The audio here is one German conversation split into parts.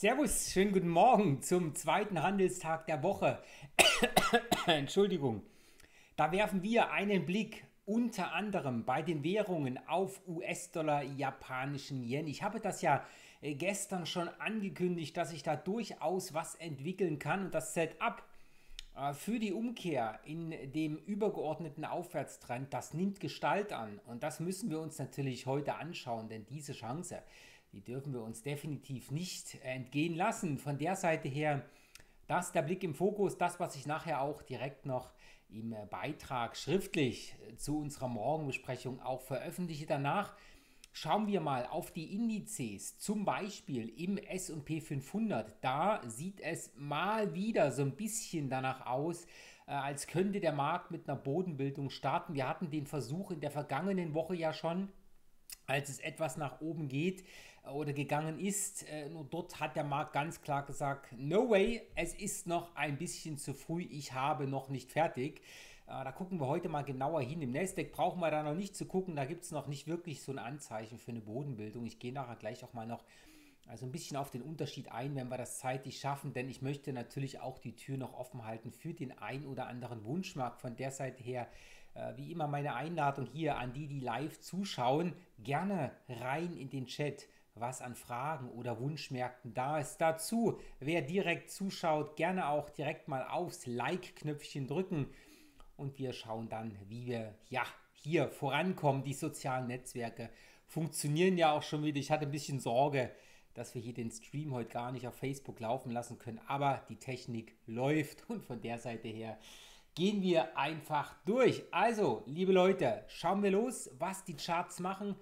Servus, schönen guten Morgen zum zweiten Handelstag der Woche. Entschuldigung. Da werfen wir einen Blick unter anderem bei den Währungen auf US-Dollar, japanischen Yen. Ich habe das ja äh, gestern schon angekündigt, dass sich da durchaus was entwickeln kann und das Setup äh, für die Umkehr in dem übergeordneten Aufwärtstrend, das nimmt Gestalt an und das müssen wir uns natürlich heute anschauen, denn diese Chance, die dürfen wir uns definitiv nicht entgehen lassen. Von der Seite her, das der Blick im Fokus, das, was ich nachher auch direkt noch im Beitrag schriftlich zu unserer Morgenbesprechung auch veröffentliche. Danach schauen wir mal auf die Indizes, zum Beispiel im SP 500. Da sieht es mal wieder so ein bisschen danach aus, äh, als könnte der Markt mit einer Bodenbildung starten. Wir hatten den Versuch in der vergangenen Woche ja schon, als es etwas nach oben geht äh, oder gegangen ist. Äh, nur dort hat der Markt ganz klar gesagt, no way, es ist noch ein bisschen zu früh, ich habe noch nicht fertig. Äh, da gucken wir heute mal genauer hin. Im Nasdaq brauchen wir da noch nicht zu gucken, da gibt es noch nicht wirklich so ein Anzeichen für eine Bodenbildung. Ich gehe nachher gleich auch mal noch also ein bisschen auf den Unterschied ein, wenn wir das zeitlich schaffen, denn ich möchte natürlich auch die Tür noch offen halten für den ein oder anderen Wunschmarkt. Von der Seite her, äh, wie immer, meine Einladung hier an die, die live zuschauen, gerne rein in den Chat, was an Fragen oder Wunschmärkten da ist. Dazu, wer direkt zuschaut, gerne auch direkt mal aufs Like-Knöpfchen drücken und wir schauen dann, wie wir ja hier vorankommen. Die sozialen Netzwerke funktionieren ja auch schon wieder. Ich hatte ein bisschen Sorge, dass wir hier den Stream heute gar nicht auf Facebook laufen lassen können. Aber die Technik läuft und von der Seite her gehen wir einfach durch. Also, liebe Leute, schauen wir los, was die Charts machen.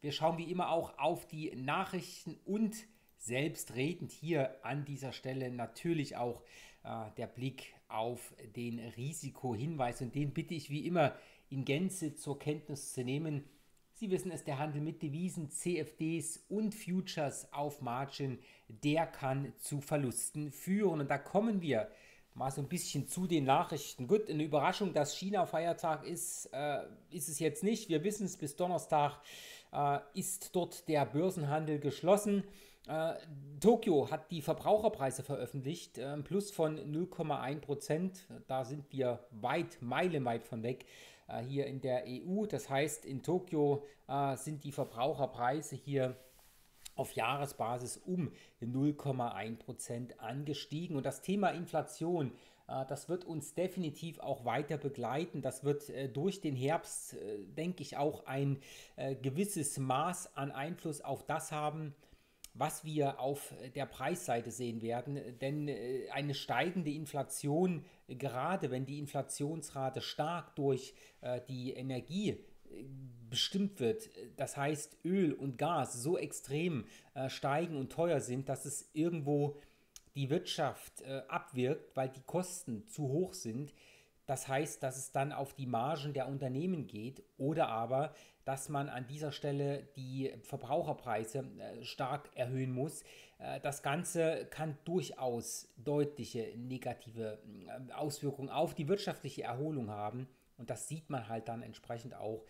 Wir schauen wie immer auch auf die Nachrichten und selbstredend hier an dieser Stelle natürlich auch äh, der Blick auf den Risikohinweis und den bitte ich wie immer in Gänze zur Kenntnis zu nehmen. Sie wissen es, der Handel mit Devisen, CFDs und Futures auf Margin, der kann zu Verlusten führen. Und da kommen wir mal so ein bisschen zu den Nachrichten. Gut, eine Überraschung, dass China Feiertag ist, äh, ist es jetzt nicht. Wir wissen es, bis Donnerstag ist dort der Börsenhandel geschlossen. Äh, Tokio hat die Verbraucherpreise veröffentlicht, äh, plus von 0,1 Prozent. Da sind wir weit, meilenweit von weg äh, hier in der EU. Das heißt, in Tokio äh, sind die Verbraucherpreise hier auf Jahresbasis um 0,1 Prozent angestiegen. Und das Thema Inflation, äh, das wird uns definitiv auch weiter begleiten. Das wird äh, durch den Herbst, denke ich, auch ein gewisses Maß an Einfluss auf das haben, was wir auf der Preisseite sehen werden. Denn äh, eine steigende Inflation, gerade wenn die Inflationsrate stark durch äh, die Energie äh, bestimmt wird, das heißt Öl und Gas so extrem steigen und teuer sind, dass es irgendwo die Wirtschaft abwirkt, weil die Kosten zu hoch sind, das heißt, dass es dann auf die Margen der Unternehmen geht oder aber, dass man an dieser Stelle die Verbraucherpreise äh, stark erhöhen muss. Äh, das Ganze kann durchaus deutliche negative äh, Auswirkungen auf die wirtschaftliche Erholung haben. Und das sieht man halt dann entsprechend auch,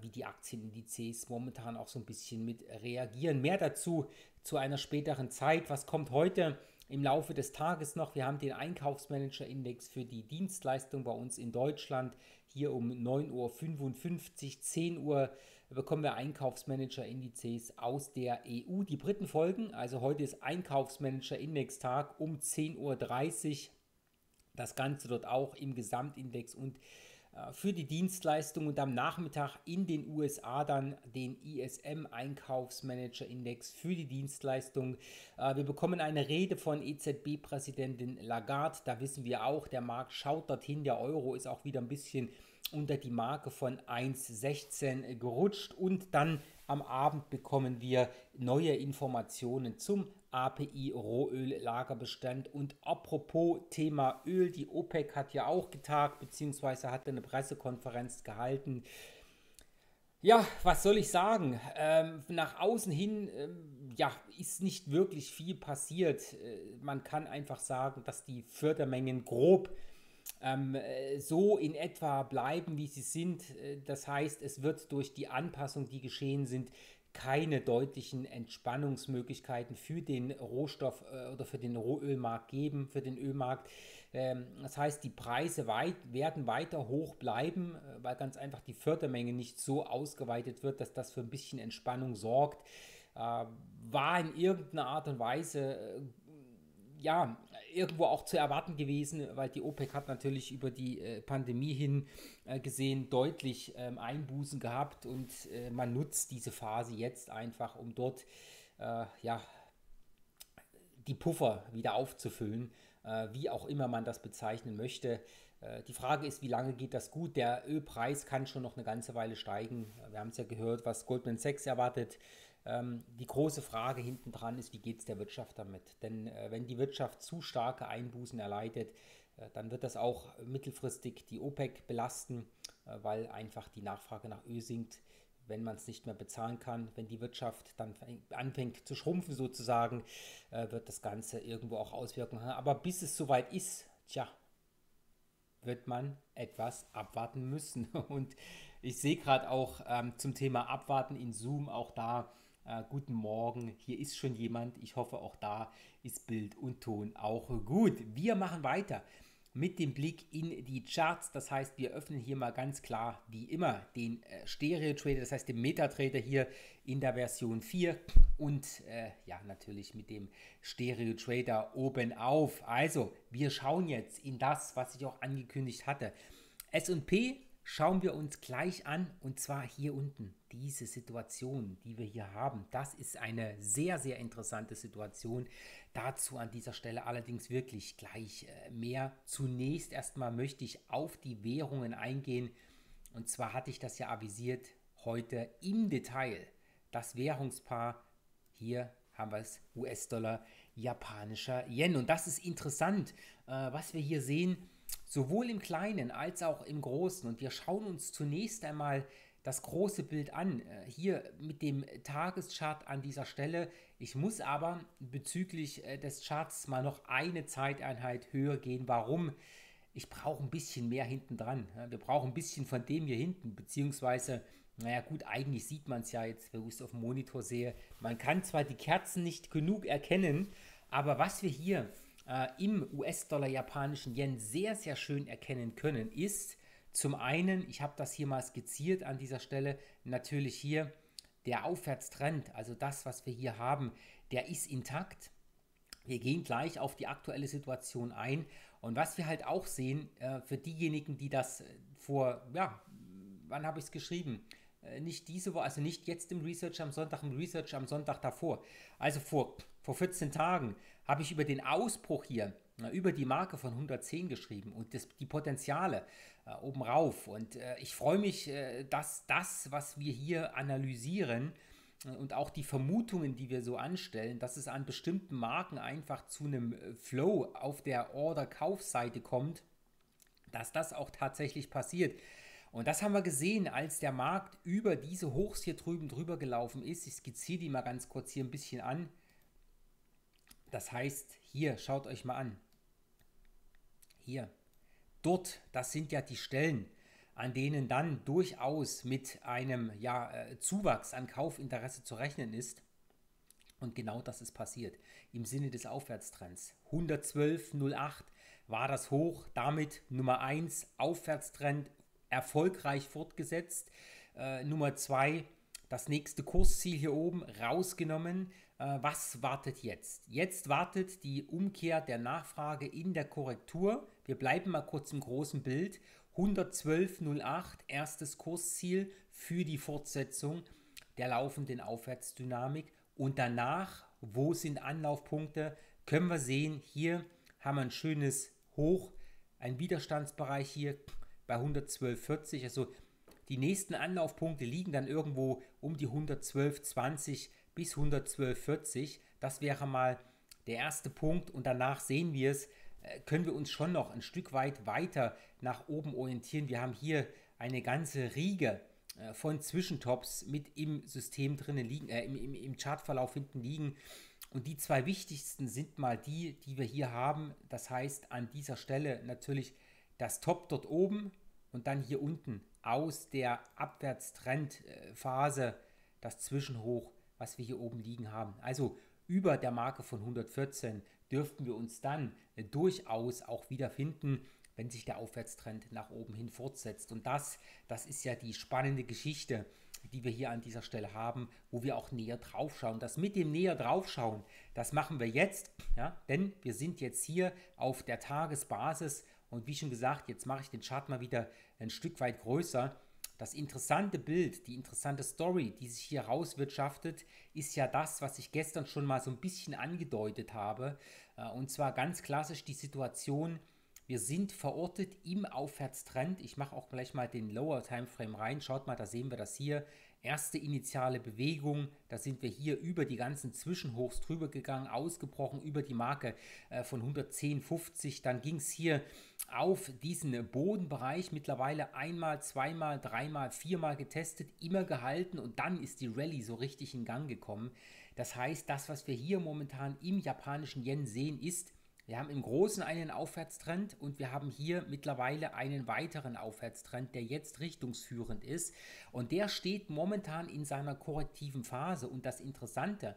wie die Aktienindizes momentan auch so ein bisschen mit reagieren. Mehr dazu zu einer späteren Zeit. Was kommt heute? Im Laufe des Tages noch. Wir haben den Einkaufsmanager-Index für die Dienstleistung bei uns in Deutschland. Hier um 9.55 Uhr, 10 Uhr bekommen wir Einkaufsmanager-Indizes aus der EU. Die Briten folgen, also heute ist Einkaufsmanager-Index-Tag um 10.30 Uhr. Das Ganze dort auch im Gesamtindex und für die Dienstleistung und am Nachmittag in den USA dann den ISM Einkaufsmanager Index für die Dienstleistung. Äh, wir bekommen eine Rede von EZB-Präsidentin Lagarde. Da wissen wir auch, der Markt schaut dorthin. Der Euro ist auch wieder ein bisschen unter die Marke von 1,16 gerutscht und dann am Abend bekommen wir neue Informationen zum API Rohöl-Lagerbestand. Und apropos Thema Öl, die OPEC hat ja auch getagt, beziehungsweise hat eine Pressekonferenz gehalten. Ja, was soll ich sagen? Ähm, nach außen hin ähm, ja, ist nicht wirklich viel passiert. Äh, man kann einfach sagen, dass die Fördermengen grob ähm, äh, so in etwa bleiben, wie sie sind. Äh, das heißt, es wird durch die Anpassung, die geschehen sind, keine deutlichen Entspannungsmöglichkeiten für den Rohstoff äh, oder für den Rohölmarkt geben, für den Ölmarkt. Ähm, das heißt, die Preise weit, werden weiter hoch bleiben, weil ganz einfach die Fördermenge nicht so ausgeweitet wird, dass das für ein bisschen Entspannung sorgt. War in irgendeiner Art und Weise ja, irgendwo auch zu erwarten gewesen, weil die OPEC hat natürlich über die äh, Pandemie hin äh, gesehen deutlich ähm, Einbußen gehabt und äh, man nutzt diese Phase jetzt einfach, um dort äh, ja, die Puffer wieder aufzufüllen, äh, wie auch immer man das bezeichnen möchte. Äh, die Frage ist, wie lange geht das gut? Der Ölpreis kann schon noch eine ganze Weile steigen. Wir haben es ja gehört, was Goldman Sachs erwartet. Ähm, die große Frage hinten dran ist, wie geht es der Wirtschaft damit? Denn äh, wenn die Wirtschaft zu starke Einbußen erleidet, äh, dann wird das auch mittelfristig die OPEC belasten, äh, weil einfach die Nachfrage nach Öl sinkt, wenn man es nicht mehr bezahlen kann. Wenn die Wirtschaft dann anfängt zu schrumpfen sozusagen, äh, wird das Ganze irgendwo auch Auswirkungen haben. Aber bis es soweit ist, tja, wird man etwas abwarten müssen. Und ich sehe gerade auch ähm, zum Thema Abwarten in Zoom auch da äh, guten Morgen, hier ist schon jemand. Ich hoffe, auch da ist Bild und Ton auch gut. Wir machen weiter mit dem Blick in die Charts. Das heißt, wir öffnen hier mal ganz klar, wie immer, den äh, Stereo Trader, das heißt den Metatrader hier in der Version 4 und äh, ja, natürlich mit dem Stereo Trader oben auf. Also, wir schauen jetzt in das, was ich auch angekündigt hatte. S&P schauen wir uns gleich an und zwar hier unten diese Situation, die wir hier haben. Das ist eine sehr, sehr interessante Situation. Dazu an dieser Stelle allerdings wirklich gleich äh, mehr. Zunächst erstmal möchte ich auf die Währungen eingehen und zwar hatte ich das ja avisiert heute im Detail. Das Währungspaar hier haben wir es US-Dollar, japanischer Yen. Und das ist interessant, äh, was wir hier sehen sowohl im Kleinen als auch im Großen. Und wir schauen uns zunächst einmal das große Bild an, äh, hier mit dem Tageschart an dieser Stelle. Ich muss aber bezüglich äh, des Charts mal noch eine Zeiteinheit höher gehen. Warum? Ich brauche ein bisschen mehr hinten dran. Wir brauchen ein bisschen von dem hier hinten, beziehungsweise, naja gut, eigentlich sieht man es ja jetzt, wenn ich es auf dem Monitor sehe. Man kann zwar die Kerzen nicht genug erkennen, aber was wir hier äh, im US-Dollar-japanischen Yen sehr, sehr schön erkennen können, ist zum einen, ich habe das hier mal skizziert an dieser Stelle, natürlich hier der Aufwärtstrend, also das, was wir hier haben, der ist intakt. Wir gehen gleich auf die aktuelle Situation ein. Und was wir halt auch sehen, äh, für diejenigen, die das äh, vor, ja, wann habe ich es geschrieben? Äh, nicht diese Woche, also nicht jetzt im Research am Sonntag, im Research am Sonntag davor. Also vor, vor 14 Tagen habe ich über den Ausbruch hier, über die Marke von 110 geschrieben und das, die Potenziale äh, oben rauf. Und äh, ich freue mich, äh, dass das, was wir hier analysieren, äh, und auch die Vermutungen, die wir so anstellen, dass es an bestimmten Marken einfach zu einem äh, Flow auf der Order-Kaufseite kommt, dass das auch tatsächlich passiert. Und das haben wir gesehen, als der Markt über diese Hochs hier drüben drüber gelaufen ist. Ich skizziere die mal ganz kurz hier ein bisschen an. Das heißt, hier, schaut euch mal an. Hier. Dort, das sind ja die Stellen, an denen dann durchaus mit einem ja, äh, Zuwachs an Kaufinteresse zu rechnen ist. Und genau das ist passiert im Sinne des Aufwärtstrends. 112,08 war das Hoch, damit Nummer 1 Aufwärtstrend erfolgreich fortgesetzt. Äh, Nummer 2 das nächste Kursziel hier oben rausgenommen. Äh, was wartet jetzt? Jetzt wartet die Umkehr der Nachfrage in der Korrektur. Wir bleiben mal kurz im großen Bild. 112,08 erstes Kursziel für die Fortsetzung der laufenden Aufwärtsdynamik. Und danach, wo sind Anlaufpunkte? Können wir sehen, hier haben wir ein schönes Hoch, ein Widerstandsbereich hier bei 112,40. Also die nächsten Anlaufpunkte liegen dann irgendwo um die 112,20 bis 112,40. Das wäre mal der erste Punkt und danach sehen wir es, äh, können wir uns schon noch ein Stück weit weiter nach oben orientieren. Wir haben hier eine ganze Riege äh, von Zwischentops mit im System drinnen liegen, äh, im, im, im Chartverlauf hinten liegen. Und die zwei wichtigsten sind mal die, die wir hier haben. Das heißt an dieser Stelle natürlich das Top dort oben und dann hier unten aus der Abwärtstrendphase das Zwischenhoch, was wir hier oben liegen haben. Also über der Marke von 114 dürften wir uns dann äh, durchaus auch wiederfinden, wenn sich der Aufwärtstrend nach oben hin fortsetzt. Und das, das ist ja die spannende Geschichte, die wir hier an dieser Stelle haben, wo wir auch näher drauf schauen. Das mit dem näher draufschauen, das machen wir jetzt, ja, denn wir sind jetzt hier auf der Tagesbasis und wie schon gesagt, jetzt mache ich den Chart mal wieder ein Stück weit größer. Das interessante Bild, die interessante Story, die sich hier rauswirtschaftet, ist ja das, was ich gestern schon mal so ein bisschen angedeutet habe. Äh, und zwar ganz klassisch die Situation, wir sind verortet im Aufwärtstrend. Ich mache auch gleich mal den Lower Timeframe rein. Schaut mal, da sehen wir das hier. Erste initiale Bewegung, da sind wir hier über die ganzen Zwischenhochs drüber gegangen, ausgebrochen über die Marke äh, von 110,50. Dann ging es hier auf diesen Bodenbereich mittlerweile einmal, zweimal, dreimal, viermal getestet, immer gehalten und dann ist die Rallye so richtig in Gang gekommen. Das heißt, das, was wir hier momentan im japanischen Yen sehen, ist, wir haben im Großen einen Aufwärtstrend und wir haben hier mittlerweile einen weiteren Aufwärtstrend, der jetzt richtungsführend ist. Und der steht momentan in seiner korrektiven Phase. Und das Interessante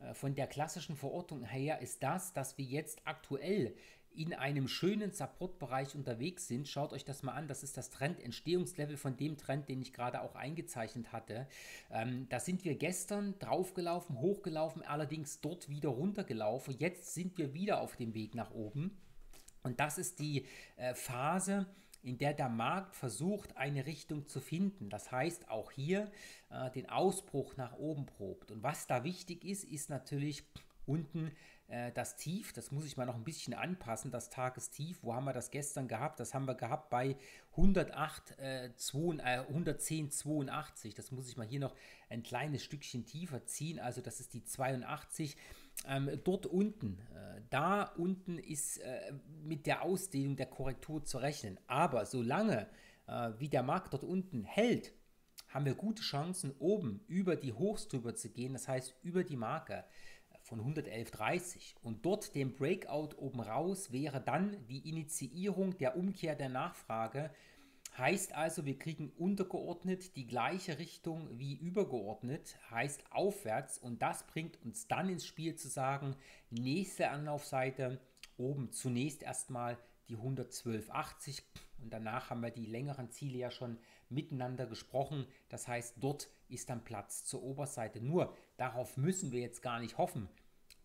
äh, von der klassischen Verortung her ist das, dass wir jetzt aktuell in einem schönen Support-Bereich unterwegs sind. Schaut euch das mal an. Das ist das Trendentstehungslevel von dem Trend, den ich gerade auch eingezeichnet hatte. Ähm, da sind wir gestern draufgelaufen, hochgelaufen, allerdings dort wieder runtergelaufen. Jetzt sind wir wieder auf dem Weg nach oben. Und das ist die äh, Phase, in der der Markt versucht, eine Richtung zu finden. Das heißt, auch hier äh, den Ausbruch nach oben probt. Und was da wichtig ist, ist natürlich unten das Tief, das muss ich mal noch ein bisschen anpassen, das Tagestief, wo haben wir das gestern gehabt? Das haben wir gehabt bei 108, äh, 2, äh, 110, 82. Das muss ich mal hier noch ein kleines Stückchen tiefer ziehen. Also das ist die 82. Ähm, dort unten, äh, da unten ist äh, mit der Ausdehnung der Korrektur zu rechnen. Aber solange äh, wie der Markt dort unten hält, haben wir gute Chancen, oben über die Hochs drüber zu gehen, das heißt über die Marke von 111,30 und dort dem Breakout oben raus wäre dann die Initiierung der Umkehr der Nachfrage. Heißt also, wir kriegen untergeordnet die gleiche Richtung wie übergeordnet, heißt aufwärts und das bringt uns dann ins Spiel zu sagen, nächste Anlaufseite oben zunächst erstmal die 112,80 und danach haben wir die längeren Ziele ja schon miteinander gesprochen. Das heißt, dort ist dann Platz zur Oberseite. Nur darauf müssen wir jetzt gar nicht hoffen,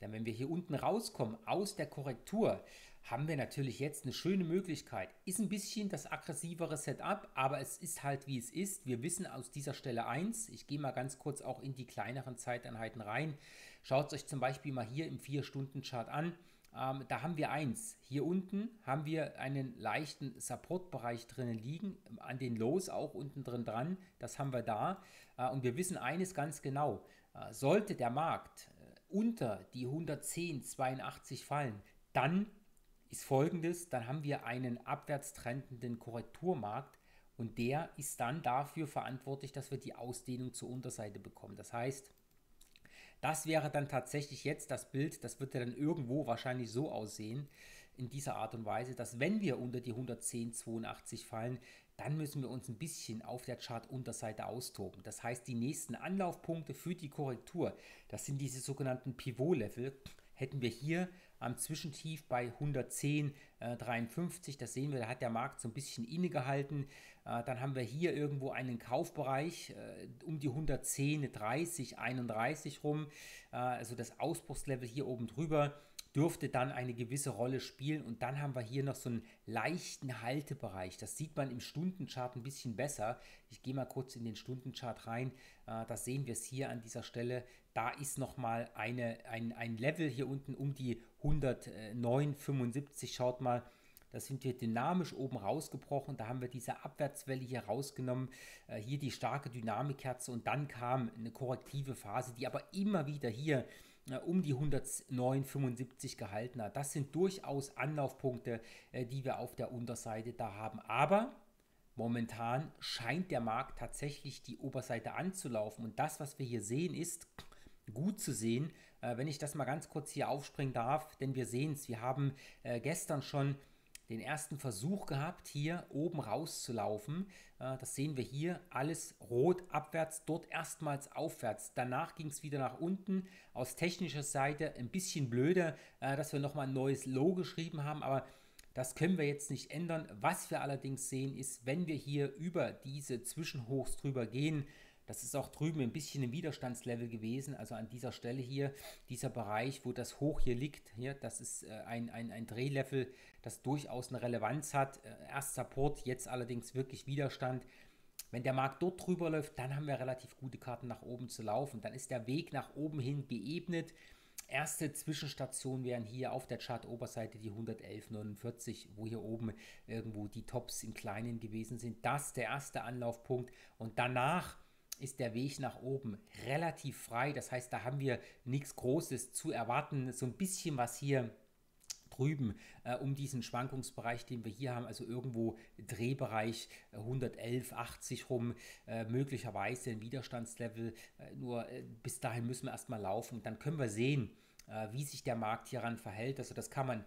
denn wenn wir hier unten rauskommen aus der Korrektur, haben wir natürlich jetzt eine schöne Möglichkeit. Ist ein bisschen das aggressivere Setup, aber es ist halt wie es ist. Wir wissen aus dieser Stelle eins. Ich gehe mal ganz kurz auch in die kleineren Zeiteinheiten rein. Schaut es euch zum Beispiel mal hier im 4-Stunden-Chart an. Ähm, da haben wir eins. Hier unten haben wir einen leichten Support-Bereich drinnen liegen, an den Lows auch unten drin dran. Das haben wir da. Äh, und wir wissen eines ganz genau. Äh, sollte der Markt unter die 110,82 fallen, dann ist folgendes, dann haben wir einen abwärtstrendenden Korrekturmarkt und der ist dann dafür verantwortlich, dass wir die Ausdehnung zur Unterseite bekommen. Das heißt, das wäre dann tatsächlich jetzt das Bild, das wird ja dann irgendwo wahrscheinlich so aussehen, in dieser Art und Weise, dass wenn wir unter die 110,82 fallen, dann müssen wir uns ein bisschen auf der Chart-Unterseite austoben. Das heißt, die nächsten Anlaufpunkte für die Korrektur, das sind diese sogenannten Pivot-Level, hätten wir hier am Zwischentief bei 110,53. Äh, das sehen wir, da hat der Markt so ein bisschen innegehalten. Äh, dann haben wir hier irgendwo einen Kaufbereich äh, um die 110,30, 31 rum. Äh, also das Ausbruchslevel hier oben drüber dürfte dann eine gewisse Rolle spielen. Und dann haben wir hier noch so einen leichten Haltebereich. Das sieht man im Stundenchart ein bisschen besser. Ich gehe mal kurz in den Stundenchart rein. Äh, da sehen wir es hier an dieser Stelle. Da ist nochmal ein, ein Level hier unten um die 109,75. Schaut mal, da sind wir dynamisch oben rausgebrochen. Da haben wir diese Abwärtswelle hier rausgenommen. Äh, hier die starke Dynamikkerze und dann kam eine korrektive Phase, die aber immer wieder hier um die 109,75 gehalten hat. Das sind durchaus Anlaufpunkte, äh, die wir auf der Unterseite da haben. Aber momentan scheint der Markt tatsächlich die Oberseite anzulaufen. Und das, was wir hier sehen, ist gut zu sehen. Äh, wenn ich das mal ganz kurz hier aufspringen darf, denn wir sehen es, wir haben gestern schon den ersten Versuch gehabt, hier oben rauszulaufen. Äh, das sehen wir hier, alles rot abwärts, dort erstmals aufwärts. Danach ging es wieder nach unten. Aus technischer Seite ein bisschen blöde, äh, dass wir nochmal ein neues Low geschrieben haben, aber das können wir jetzt nicht ändern. Was wir allerdings sehen, ist, wenn wir hier über diese Zwischenhochs drüber gehen, das ist auch drüben ein bisschen ein Widerstandslevel gewesen, also an dieser Stelle hier, dieser Bereich, wo das Hoch hier liegt, hier, das ist äh, ein, ein, ein Drehlevel, das durchaus eine Relevanz hat. Äh, erst Support, jetzt allerdings wirklich Widerstand. Wenn der Markt dort drüber läuft, dann haben wir relativ gute Karten nach oben zu laufen. Dann ist der Weg nach oben hin geebnet. Erste Zwischenstation wären hier auf der Chart-Oberseite die 111,49, wo hier oben irgendwo die Tops im Kleinen gewesen sind. Das der erste Anlaufpunkt. Und danach ist der Weg nach oben relativ frei. Das heißt, da haben wir nichts Großes zu erwarten. So ein bisschen was hier drüben äh, um diesen Schwankungsbereich, den wir hier haben, also irgendwo Drehbereich 111, äh, 80 rum, äh, möglicherweise ein Widerstandslevel. Äh, nur äh, bis dahin müssen wir erstmal laufen. Dann können wir sehen, äh, wie sich der Markt hieran verhält. Also das kann man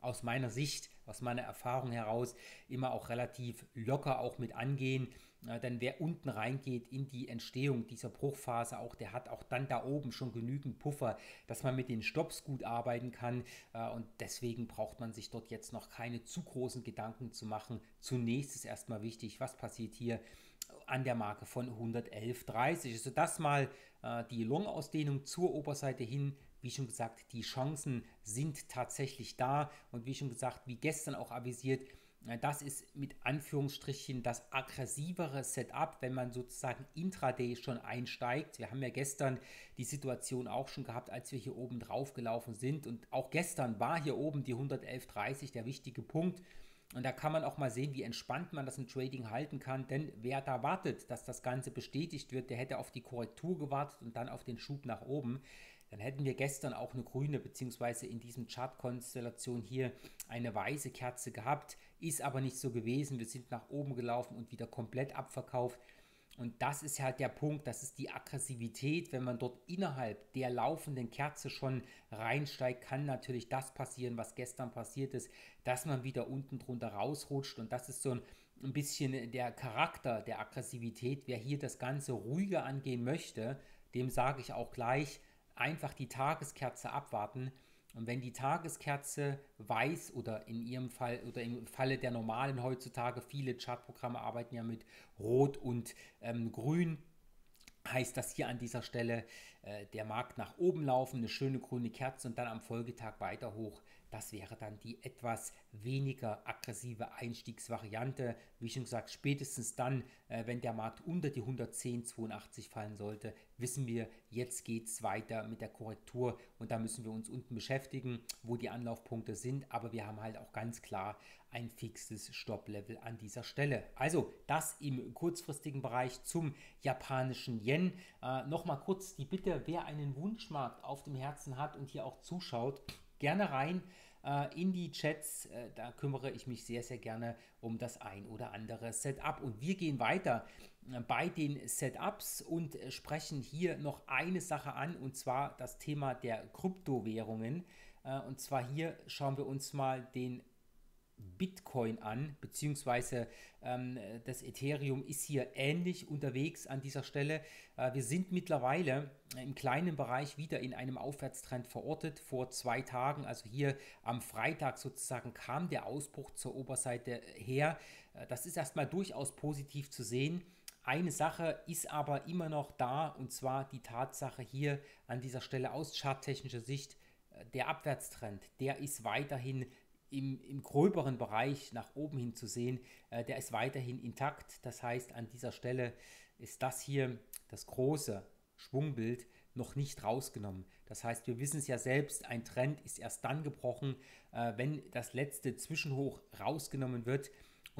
aus meiner Sicht, aus meiner Erfahrung heraus immer auch relativ locker auch mit angehen. Denn wer unten reingeht in die Entstehung dieser Bruchphase, auch der hat auch dann da oben schon genügend Puffer, dass man mit den Stops gut arbeiten kann. Äh, und deswegen braucht man sich dort jetzt noch keine zu großen Gedanken zu machen. Zunächst ist erstmal wichtig, was passiert hier an der Marke von 111,30. Also das mal äh, die Long-Ausdehnung zur Oberseite hin wie schon gesagt, die Chancen sind tatsächlich da und wie schon gesagt, wie gestern auch avisiert, das ist mit Anführungsstrichen das aggressivere Setup, wenn man sozusagen intraday schon einsteigt. Wir haben ja gestern die Situation auch schon gehabt, als wir hier oben drauf gelaufen sind. Und auch gestern war hier oben die 111.30 der wichtige Punkt. Und da kann man auch mal sehen, wie entspannt man das im Trading halten kann. Denn wer da wartet, dass das Ganze bestätigt wird, der hätte auf die Korrektur gewartet und dann auf den Schub nach oben dann hätten wir gestern auch eine grüne, beziehungsweise in diesem Chart-Konstellation hier eine weiße Kerze gehabt. Ist aber nicht so gewesen. Wir sind nach oben gelaufen und wieder komplett abverkauft. Und das ist halt der Punkt, das ist die Aggressivität. Wenn man dort innerhalb der laufenden Kerze schon reinsteigt, kann natürlich das passieren, was gestern passiert ist, dass man wieder unten drunter rausrutscht. Und das ist so ein, ein bisschen der Charakter der Aggressivität. Wer hier das Ganze ruhiger angehen möchte, dem sage ich auch gleich, einfach die Tageskerze abwarten. Und wenn die Tageskerze weiß oder in ihrem Fall oder im Falle der normalen heutzutage, viele Chartprogramme arbeiten ja mit Rot und ähm, Grün, heißt das hier an dieser Stelle äh, der Markt nach oben laufen, eine schöne grüne Kerze und dann am Folgetag weiter hoch. Das wäre dann die etwas weniger aggressive Einstiegsvariante. Wie schon gesagt, spätestens dann, äh, wenn der Markt unter die 110,82 fallen sollte, wissen wir, jetzt geht es weiter mit der Korrektur und da müssen wir uns unten beschäftigen, wo die Anlaufpunkte sind. Aber wir haben halt auch ganz klar ein fixes Stopplevel an dieser Stelle. Also das im kurzfristigen Bereich zum japanischen Yen. Äh, Nochmal kurz die Bitte, wer einen Wunschmarkt auf dem Herzen hat und hier auch zuschaut, gerne rein äh, in die Chats. Äh, da kümmere ich mich sehr, sehr gerne um das ein oder andere Setup. Und wir gehen weiter äh, bei den Setups und sprechen hier noch eine Sache an, und zwar das Thema der Kryptowährungen. Äh, und zwar hier schauen wir uns mal den Bitcoin an, beziehungsweise ähm, das Ethereum ist hier ähnlich unterwegs an dieser Stelle. Äh, wir sind mittlerweile im kleinen Bereich wieder in einem Aufwärtstrend verortet. Vor zwei Tagen, also hier am Freitag sozusagen, kam der Ausbruch zur Oberseite her. Äh, das ist erstmal durchaus positiv zu sehen. Eine Sache ist aber immer noch da, und zwar die Tatsache hier an dieser Stelle aus charttechnischer Sicht, äh, der Abwärtstrend, der ist weiterhin im, im gröberen Bereich nach oben hin zu sehen, äh, der ist weiterhin intakt. Das heißt, an dieser Stelle ist das hier das große Schwungbild noch nicht rausgenommen. Das heißt, wir wissen es ja selbst, ein Trend ist erst dann gebrochen, äh, wenn das letzte Zwischenhoch rausgenommen wird.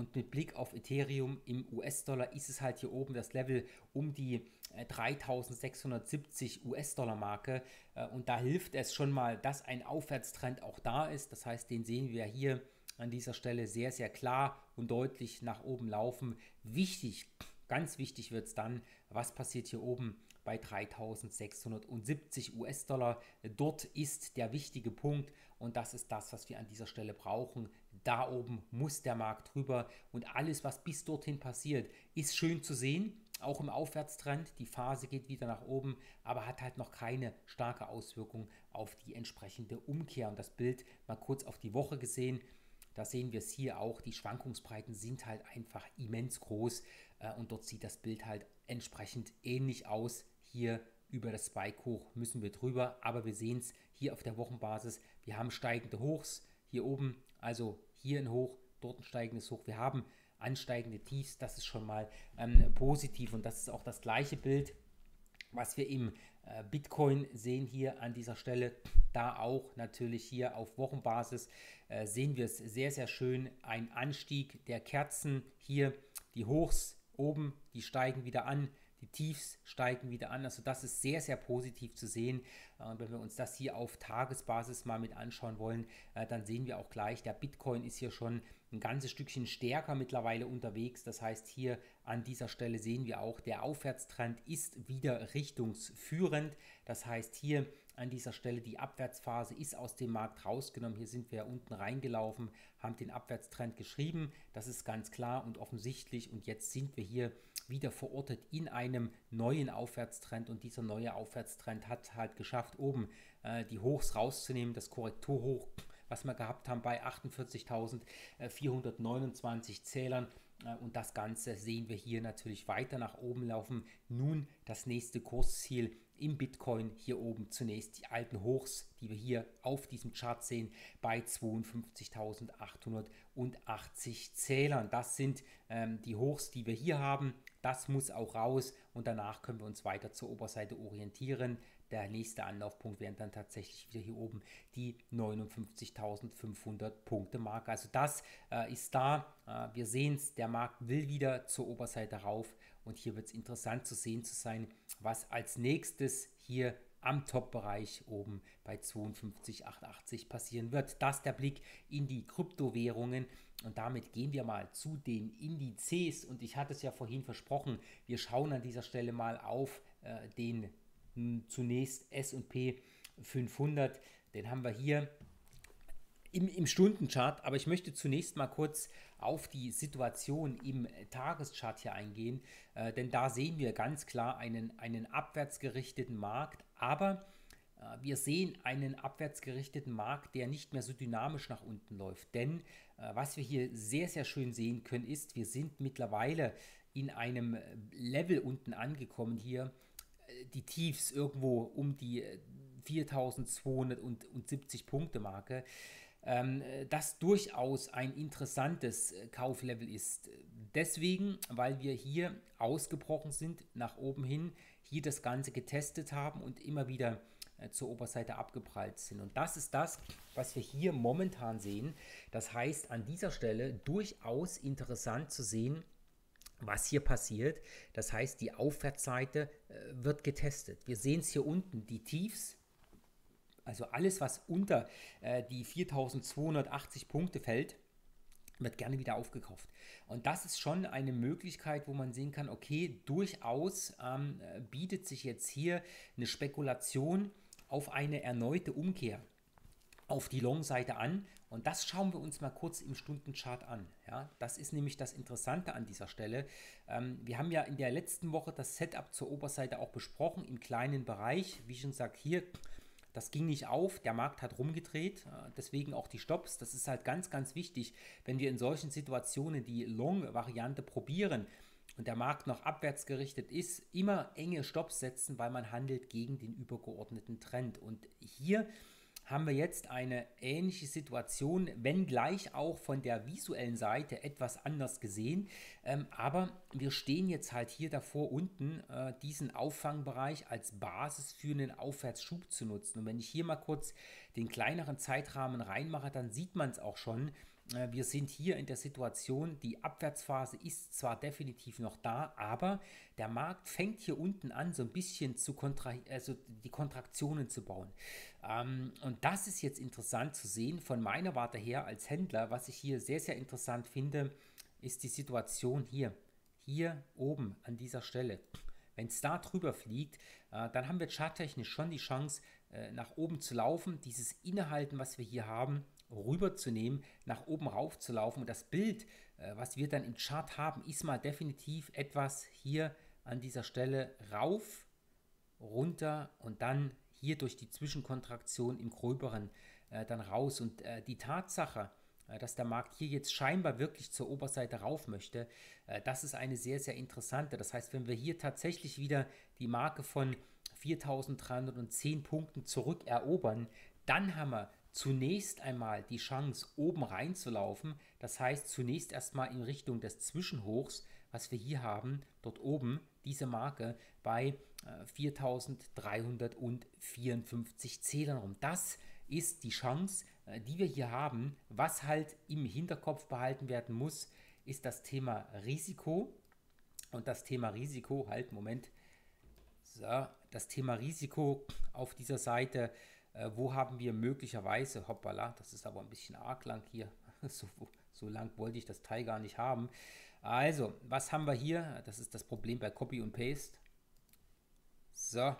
Und mit Blick auf Ethereum im US-Dollar ist es halt hier oben das Level um die 3670 äh, US-Dollar-Marke. Äh, und da hilft es schon mal, dass ein Aufwärtstrend auch da ist. Das heißt, den sehen wir hier an dieser Stelle sehr, sehr klar und deutlich nach oben laufen. Wichtig, ganz wichtig wird es dann, was passiert hier oben bei 3670 US-Dollar. Dort ist der wichtige Punkt und das ist das, was wir an dieser Stelle brauchen. Da oben muss der Markt drüber und alles, was bis dorthin passiert, ist schön zu sehen auch im Aufwärtstrend. Die Phase geht wieder nach oben, aber hat halt noch keine starke Auswirkung auf die entsprechende Umkehr. Und das Bild mal kurz auf die Woche gesehen. Da sehen wir es hier auch, die Schwankungsbreiten sind halt einfach immens groß äh, und dort sieht das Bild halt entsprechend ähnlich aus. Hier über das Spike hoch müssen wir drüber, aber wir sehen es hier auf der Wochenbasis. Wir haben steigende Hochs hier oben, also hier ein Hoch, dort ein steigendes Hoch. Wir haben ansteigende Tiefs, das ist schon mal ähm, positiv und das ist auch das gleiche Bild, was wir im äh, Bitcoin sehen hier an dieser Stelle. Da auch natürlich hier auf Wochenbasis äh, sehen wir es sehr, sehr schön. Ein Anstieg der Kerzen hier, die Hochs oben, die steigen wieder an. Die Tiefs steigen wieder an. Also das ist sehr, sehr positiv zu sehen. Und wenn wir uns das hier auf Tagesbasis mal mit anschauen wollen, äh, dann sehen wir auch gleich, der Bitcoin ist hier schon ein ganzes Stückchen stärker mittlerweile unterwegs. Das heißt, hier an dieser Stelle sehen wir auch, der Aufwärtstrend ist wieder richtungsführend. Das heißt, hier an dieser Stelle die Abwärtsphase ist aus dem Markt rausgenommen. Hier sind wir unten reingelaufen, haben den Abwärtstrend geschrieben. Das ist ganz klar und offensichtlich. Und jetzt sind wir hier wieder verortet in einem neuen Aufwärtstrend. Und dieser neue Aufwärtstrend hat halt geschafft, oben äh, die Hochs rauszunehmen, das Korrekturhoch was wir gehabt haben bei 48.429 Zählern. Äh, und das Ganze sehen wir hier natürlich weiter nach oben laufen. Nun das nächste Kursziel im Bitcoin hier oben zunächst die alten Hochs, die wir hier auf diesem Chart sehen, bei 52.880 Zählern. Das sind ähm, die Hochs, die wir hier haben. Das muss auch raus und danach können wir uns weiter zur Oberseite orientieren. Der nächste Anlaufpunkt wären dann tatsächlich wieder hier oben die 59.500 Punkte Marke. Also das äh, ist da. Äh, wir sehen es, der Markt will wieder zur Oberseite rauf. Und hier wird es interessant zu sehen zu sein, was als nächstes hier am Top-Bereich oben bei 52,880 passieren wird. Das der Blick in die Kryptowährungen. Und damit gehen wir mal zu den Indizes. Und ich hatte es ja vorhin versprochen, wir schauen an dieser Stelle mal auf äh, den zunächst S&P 500, den haben wir hier im, im Stundenchart, aber ich möchte zunächst mal kurz auf die Situation im Tageschart hier eingehen, äh, denn da sehen wir ganz klar einen, einen abwärtsgerichteten Markt, aber wir sehen einen abwärtsgerichteten Markt, der nicht mehr so dynamisch nach unten läuft, denn äh, was wir hier sehr, sehr schön sehen können, ist, wir sind mittlerweile in einem Level unten angekommen hier, die Tiefs irgendwo um die 4270 Punkte Marke, ähm, das durchaus ein interessantes äh, Kauflevel ist. Deswegen, weil wir hier ausgebrochen sind, nach oben hin, hier das Ganze getestet haben und immer wieder äh, zur Oberseite abgeprallt sind. Und das ist das, was wir hier momentan sehen. Das heißt, an dieser Stelle durchaus interessant zu sehen, was hier passiert. Das heißt, die Aufwärtsseite äh, wird getestet. Wir sehen es hier unten, die Tiefs, also alles, was unter äh, die 4280 Punkte fällt, wird gerne wieder aufgekauft. Und das ist schon eine Möglichkeit, wo man sehen kann, okay, durchaus ähm, bietet sich jetzt hier eine Spekulation auf eine erneute Umkehr auf die Long-Seite an und das schauen wir uns mal kurz im Stundenchart an. Ja, das ist nämlich das Interessante an dieser Stelle. Ähm, wir haben ja in der letzten Woche das Setup zur Oberseite auch besprochen im kleinen Bereich. Wie schon gesagt, hier, das ging nicht auf, der Markt hat rumgedreht, äh, deswegen auch die Stops. Das ist halt ganz, ganz wichtig, wenn wir in solchen Situationen die Long-Variante probieren und der Markt noch abwärts gerichtet ist, immer enge Stops setzen, weil man handelt gegen den übergeordneten Trend. Und hier haben wir jetzt eine ähnliche Situation, wenngleich auch von der visuellen Seite etwas anders gesehen. Ähm, aber wir stehen jetzt halt hier davor, unten äh, diesen Auffangbereich als Basis für einen Aufwärtsschub zu nutzen. Und wenn ich hier mal kurz den kleineren Zeitrahmen reinmache, dann sieht man es auch schon. Äh, wir sind hier in der Situation, die Abwärtsphase ist zwar definitiv noch da, aber der Markt fängt hier unten an, so ein bisschen zu kontra also die Kontraktionen zu bauen. Ähm, und das ist jetzt interessant zu sehen von meiner Warte her als Händler. Was ich hier sehr, sehr interessant finde, ist die Situation hier. Hier oben an dieser Stelle. Wenn es da drüber fliegt, äh, dann haben wir charttechnisch schon die Chance, äh, nach oben zu laufen. Dieses Innehalten, was wir hier haben, rüberzunehmen, nach oben rauf zu laufen. Und das Bild, äh, was wir dann im Chart haben, ist mal definitiv etwas hier an dieser Stelle rauf, runter und dann hier durch die Zwischenkontraktion im gröberen äh, dann raus. Und äh, die Tatsache, äh, dass der Markt hier jetzt scheinbar wirklich zur Oberseite rauf möchte, äh, das ist eine sehr, sehr interessante. Das heißt, wenn wir hier tatsächlich wieder die Marke von 4.310 Punkten zurückerobern, dann haben wir zunächst einmal die Chance, oben reinzulaufen. Das heißt, zunächst erstmal in Richtung des Zwischenhochs, was wir hier haben, dort oben, diese Marke bei äh, 4.354 Zählern rum. Das ist die Chance, äh, die wir hier haben. Was halt im Hinterkopf behalten werden muss, ist das Thema Risiko. Und das Thema Risiko, halt, Moment, so, das Thema Risiko auf dieser Seite, äh, wo haben wir möglicherweise, hoppala, das ist aber ein bisschen arg lang hier, so, so lang wollte ich das Teil gar nicht haben. Also, was haben wir hier? Das ist das Problem bei Copy und Paste. So,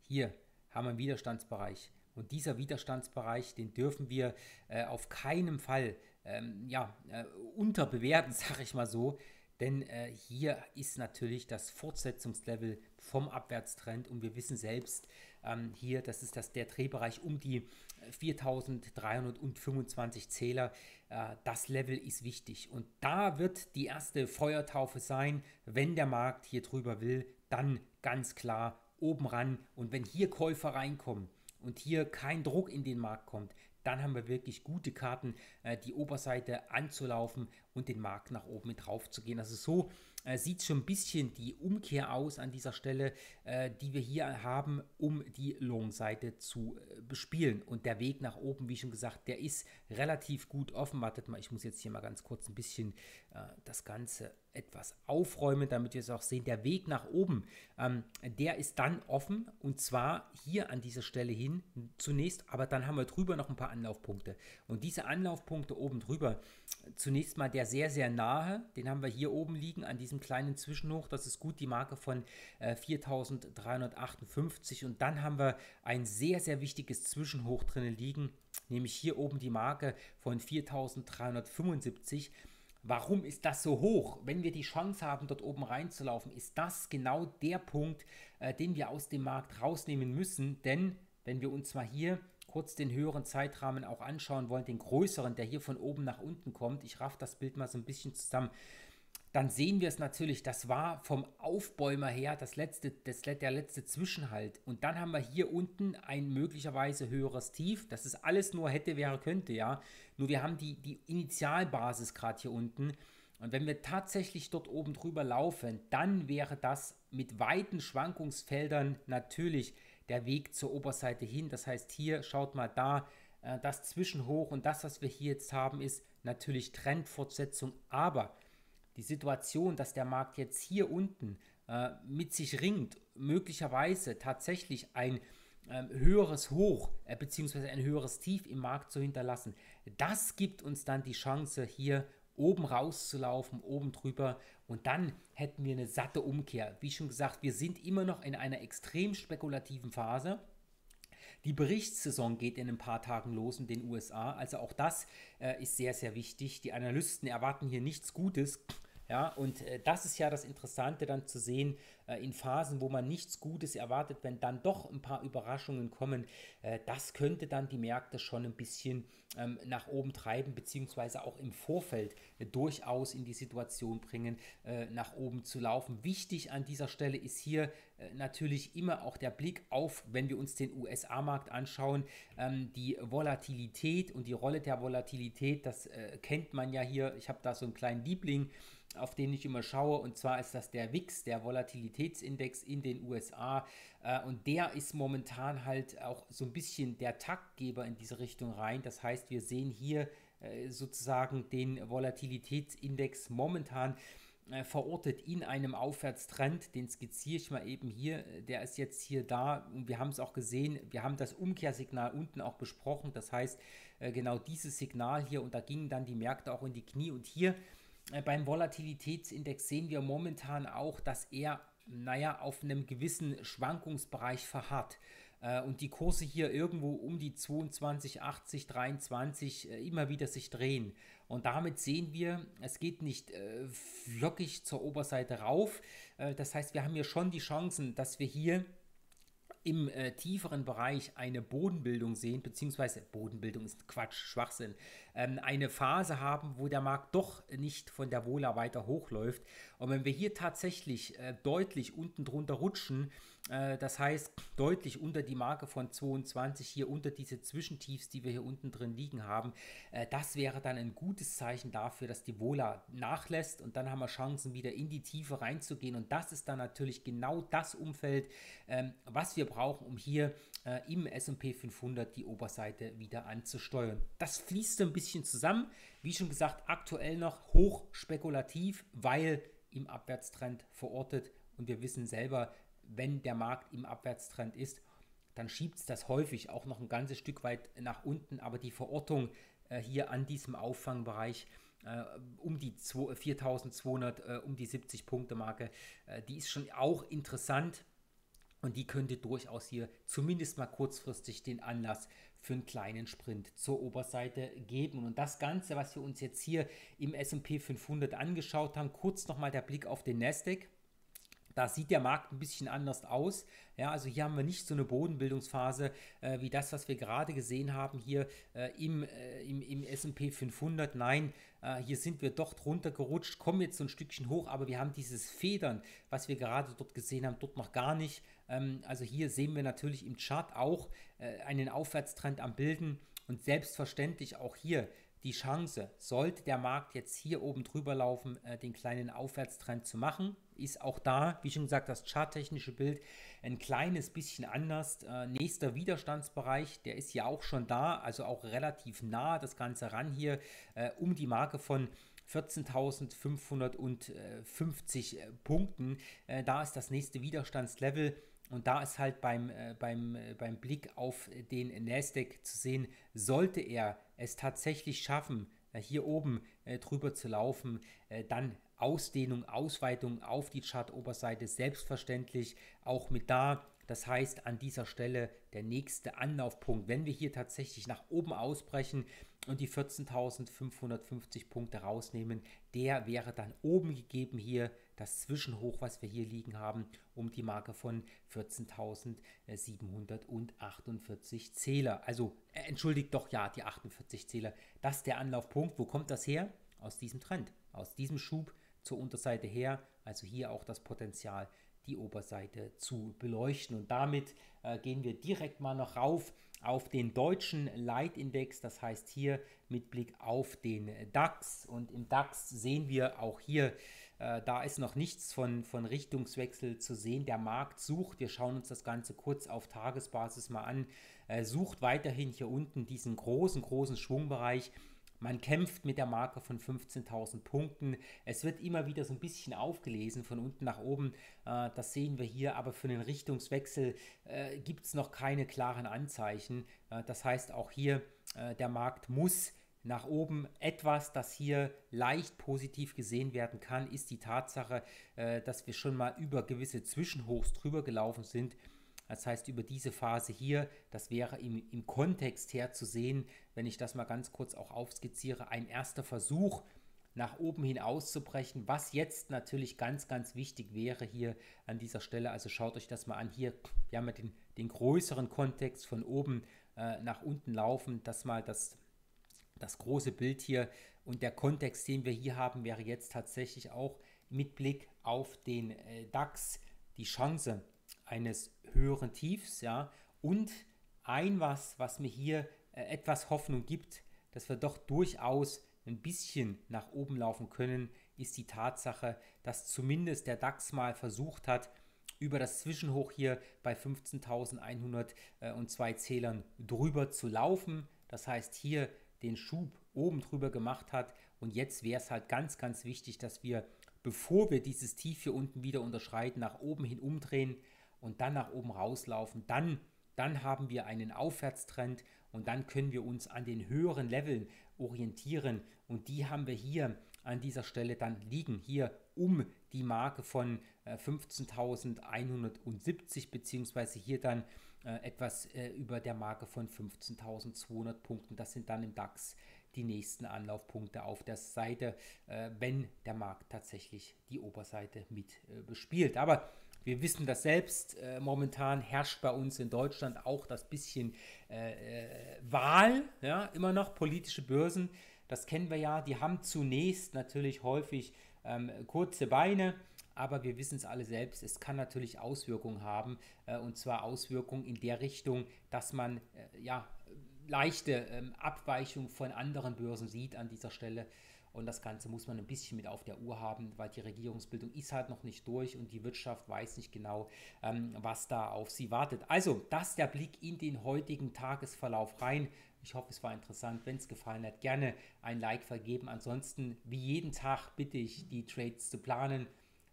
hier haben wir einen Widerstandsbereich. Und dieser Widerstandsbereich, den dürfen wir äh, auf keinen Fall ähm, ja, äh, unterbewerten, sage ich mal so. Denn äh, hier ist natürlich das Fortsetzungslevel vom Abwärtstrend und wir wissen selbst, ähm, hier, das ist das, der Drehbereich um die 4325 Zähler. Äh, das Level ist wichtig. Und da wird die erste Feuertaufe sein, wenn der Markt hier drüber will, dann ganz klar oben ran. Und wenn hier Käufer reinkommen und hier kein Druck in den Markt kommt, dann haben wir wirklich gute Karten, äh, die Oberseite anzulaufen und den Markt nach oben mit drauf zu gehen. Also so äh, sieht schon ein bisschen die Umkehr aus an dieser Stelle, äh, die wir hier haben, um die Long-Seite zu bespielen. Und der Weg nach oben, wie schon gesagt, der ist relativ gut offen. Wartet mal, ich muss jetzt hier mal ganz kurz ein bisschen das Ganze etwas aufräumen, damit wir es auch sehen. Der Weg nach oben, ähm, der ist dann offen und zwar hier an dieser Stelle hin zunächst, aber dann haben wir drüber noch ein paar Anlaufpunkte. Und diese Anlaufpunkte oben drüber, zunächst mal der sehr, sehr nahe, den haben wir hier oben liegen an diesem kleinen Zwischenhoch. Das ist gut die Marke von äh, 4358 und dann haben wir ein sehr, sehr wichtiges Zwischenhoch drin liegen, nämlich hier oben die Marke von 4375. Warum ist das so hoch? Wenn wir die Chance haben, dort oben reinzulaufen, ist das genau der Punkt, äh, den wir aus dem Markt rausnehmen müssen. Denn wenn wir uns mal hier kurz den höheren Zeitrahmen auch anschauen wollen, den größeren, der hier von oben nach unten kommt, ich raff das Bild mal so ein bisschen zusammen, dann sehen wir es natürlich, das war vom Aufbäumer her das letzte, das, der letzte Zwischenhalt. Und dann haben wir hier unten ein möglicherweise höheres Tief. Das ist alles nur hätte, wäre, könnte, ja. Nur wir haben die, die Initialbasis gerade hier unten. Und wenn wir tatsächlich dort oben drüber laufen, dann wäre das mit weiten Schwankungsfeldern natürlich der Weg zur Oberseite hin. Das heißt, hier schaut mal da, äh, das Zwischenhoch und das, was wir hier jetzt haben, ist natürlich Trendfortsetzung. Aber die Situation, dass der Markt jetzt hier unten äh, mit sich ringt, möglicherweise tatsächlich ein äh, höheres Hoch äh, bzw. ein höheres Tief im Markt zu hinterlassen, das gibt uns dann die Chance, hier oben rauszulaufen, oben drüber und dann hätten wir eine satte Umkehr. Wie schon gesagt, wir sind immer noch in einer extrem spekulativen Phase. Die Berichtssaison geht in ein paar Tagen los in den USA. Also auch das äh, ist sehr, sehr wichtig. Die Analysten erwarten hier nichts Gutes. Ja, und äh, das ist ja das Interessante dann zu sehen, äh, in Phasen, wo man nichts Gutes erwartet, wenn dann doch ein paar Überraschungen kommen, äh, das könnte dann die Märkte schon ein bisschen ähm, nach oben treiben, beziehungsweise auch im Vorfeld äh, durchaus in die Situation bringen, äh, nach oben zu laufen. Wichtig an dieser Stelle ist hier äh, natürlich immer auch der Blick auf, wenn wir uns den USA-Markt anschauen, ähm, die Volatilität und die Rolle der Volatilität, das kennt man ja hier. Ich habe da so einen kleinen Liebling auf den ich immer schaue. Und zwar ist das der WIX, der Volatilitätsindex in den USA. Äh, und der ist momentan halt auch so ein bisschen der Taktgeber in diese Richtung rein. Das heißt, wir sehen hier äh, sozusagen den Volatilitätsindex momentan äh, verortet in einem Aufwärtstrend, den skizziere ich mal eben hier, der ist jetzt hier da und wir haben es auch gesehen, wir haben das Umkehrsignal unten auch besprochen, das heißt genau dieses Signal hier und da gingen dann die Märkte auch in die Knie und hier äh, beim Volatilitätsindex sehen wir momentan auch, dass er naja, auf einem gewissen Schwankungsbereich verharrt äh, und die Kurse hier irgendwo um die 22, 80, 23 äh, immer wieder sich drehen. Und damit sehen wir, es geht nicht äh, flockig zur Oberseite rauf. Äh, das heißt, wir haben hier schon die Chancen, dass wir hier im äh, tieferen Bereich eine Bodenbildung sehen, beziehungsweise Bodenbildung ist Quatsch, Schwachsinn, ähm, eine Phase haben, wo der Markt doch nicht von der Wohler weiter hochläuft. Und wenn wir hier tatsächlich äh, deutlich unten drunter rutschen, das heißt deutlich unter die Marke von 22, hier unter diese Zwischentiefs, die wir hier unten drin liegen haben, äh, das wäre dann ein gutes Zeichen dafür, dass die Wohler nachlässt und dann haben wir Chancen, wieder in die Tiefe reinzugehen. Und das ist dann natürlich genau das Umfeld, ähm, was wir brauchen, um hier äh, im SP 500 die Oberseite wieder anzusteuern. Das fließt ein bisschen zusammen. Wie schon gesagt, aktuell noch hoch spekulativ, weil im Abwärtstrend verortet und wir wissen selber, wenn der Markt im Abwärtstrend ist, dann schiebt es das häufig auch noch ein ganzes Stück weit nach unten, aber die Verortung äh, hier an diesem Auffangbereich äh, um die 4200, äh, um die 70 Punkte Marke, äh, die ist schon auch interessant und die könnte durchaus hier zumindest mal kurzfristig den Anlass für einen kleinen Sprint zur Oberseite geben. Und das Ganze, was wir uns jetzt hier im S&P 500 angeschaut haben, kurz nochmal der Blick auf den Nasdaq. Da sieht der Markt ein bisschen anders aus. Ja, also hier haben wir nicht so eine Bodenbildungsphase äh, wie das, was wir gerade gesehen haben hier äh, im, äh, im, im S&P 500. Nein, äh, hier sind wir doch drunter gerutscht, kommen jetzt so ein Stückchen hoch, aber wir haben dieses Federn, was wir gerade dort gesehen haben, dort noch gar nicht. Ähm, also hier sehen wir natürlich im Chart auch äh, einen Aufwärtstrend am Bilden und selbstverständlich auch hier die Chance, sollte der Markt jetzt hier oben drüber laufen, äh, den kleinen Aufwärtstrend zu machen, ist auch da, wie schon gesagt, das charttechnische Bild ein kleines bisschen anders. Äh, nächster Widerstandsbereich, der ist ja auch schon da, also auch relativ nah das Ganze ran hier, äh, um die Marke von 14.550 äh, Punkten. Äh, da ist das nächste Widerstandslevel. Und da ist halt beim, äh, beim, äh, beim Blick auf den Nasdaq zu sehen, sollte er es tatsächlich schaffen, hier oben äh, drüber zu laufen, dann Ausdehnung, Ausweitung auf die Chart-Oberseite selbstverständlich auch mit da. Das heißt, an dieser Stelle der nächste Anlaufpunkt, wenn wir hier tatsächlich nach oben ausbrechen und die 14.550 Punkte rausnehmen, der wäre dann oben gegeben hier das Zwischenhoch, was wir hier liegen haben, um die Marke von 14.748 Zähler. Also äh, entschuldigt doch ja, die 48 Zähler. Das ist der Anlaufpunkt. Wo kommt das her? Aus diesem Trend, aus diesem Schub zur Unterseite her. Also hier auch das Potenzial, die Oberseite zu beleuchten. Und damit äh, gehen wir direkt mal noch rauf auf den deutschen Leitindex, das heißt hier mit Blick auf den DAX. Und im DAX sehen wir auch hier, äh, da ist noch nichts von, von Richtungswechsel zu sehen. Der Markt sucht, wir schauen uns das Ganze kurz auf Tagesbasis mal an, äh, sucht weiterhin hier unten diesen großen, großen Schwungbereich man kämpft mit der Marke von 15.000 Punkten. Es wird immer wieder so ein bisschen aufgelesen von unten nach oben. Äh, das sehen wir hier, aber für den Richtungswechsel äh, gibt es noch keine klaren Anzeichen. Äh, das heißt, auch hier äh, der Markt muss nach oben. Etwas, das hier leicht positiv gesehen werden kann, ist die Tatsache, äh, dass wir schon mal über gewisse Zwischenhochs drüber gelaufen sind. Das heißt, über diese Phase hier, das wäre im, im Kontext her zu sehen, wenn ich das mal ganz kurz auch aufskizziere, ein erster Versuch, nach oben hin auszubrechen, was jetzt natürlich ganz, ganz wichtig wäre hier an dieser Stelle. Also schaut euch das mal an. Hier, wir haben ja den, den größeren Kontext von oben äh, nach unten laufen. Das mal das, das große Bild hier. Und der Kontext, den wir hier haben, wäre jetzt tatsächlich auch mit Blick auf den äh, DAX die Chance, eines höheren Tiefs, ja, und ein was, was mir hier äh, etwas Hoffnung gibt, dass wir doch durchaus ein bisschen nach oben laufen können, ist die Tatsache, dass zumindest der DAX mal versucht hat, über das Zwischenhoch hier bei 15.102 Zählern drüber zu laufen. Das heißt, hier den Schub oben drüber gemacht hat. Und jetzt wäre es halt ganz, ganz wichtig, dass wir, bevor wir dieses Tief hier unten wieder unterschreiten, nach oben hin umdrehen, und dann nach oben rauslaufen, dann, dann haben wir einen Aufwärtstrend und dann können wir uns an den höheren Leveln orientieren und die haben wir hier an dieser Stelle dann liegen hier um die Marke von 15.170 beziehungsweise hier dann etwas über der Marke von 15.200 Punkten. Das sind dann im DAX die nächsten Anlaufpunkte auf der Seite, wenn der Markt tatsächlich die Oberseite mit bespielt. Aber wir wissen das selbst. Äh, momentan herrscht bei uns in Deutschland auch das bisschen äh, äh, Wahl, ja, immer noch politische Börsen. Das kennen wir ja. Die haben zunächst natürlich häufig ähm, kurze Beine. Aber wir wissen es alle selbst, es kann natürlich Auswirkungen haben, äh, und zwar Auswirkungen in der Richtung, dass man äh, ja, leichte ähm, Abweichungen von anderen Börsen sieht an dieser Stelle. Und das Ganze muss man ein bisschen mit auf der Uhr haben, weil die Regierungsbildung ist halt noch nicht durch und die Wirtschaft weiß nicht genau, ähm, was da auf sie wartet. Also, das der Blick in den heutigen Tagesverlauf rein. Ich hoffe, es war interessant. Wenn es gefallen hat, gerne ein Like vergeben. Ansonsten, wie jeden Tag, bitte ich, die Trades zu planen,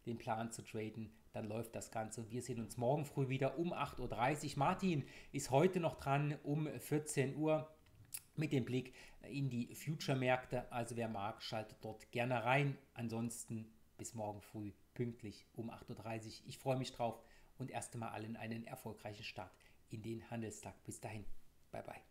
den Plan zu traden. Dann läuft das Ganze. Wir sehen uns morgen früh wieder um 8.30 Uhr. Martin ist heute noch dran um 14 Uhr mit dem Blick in die Future-Märkte. Also wer mag, schaltet dort gerne rein. Ansonsten bis morgen früh pünktlich um 8.30 Uhr. Ich freue mich drauf und erst einmal allen einen erfolgreichen Start in den Handelstag. Bis dahin. Bye bye.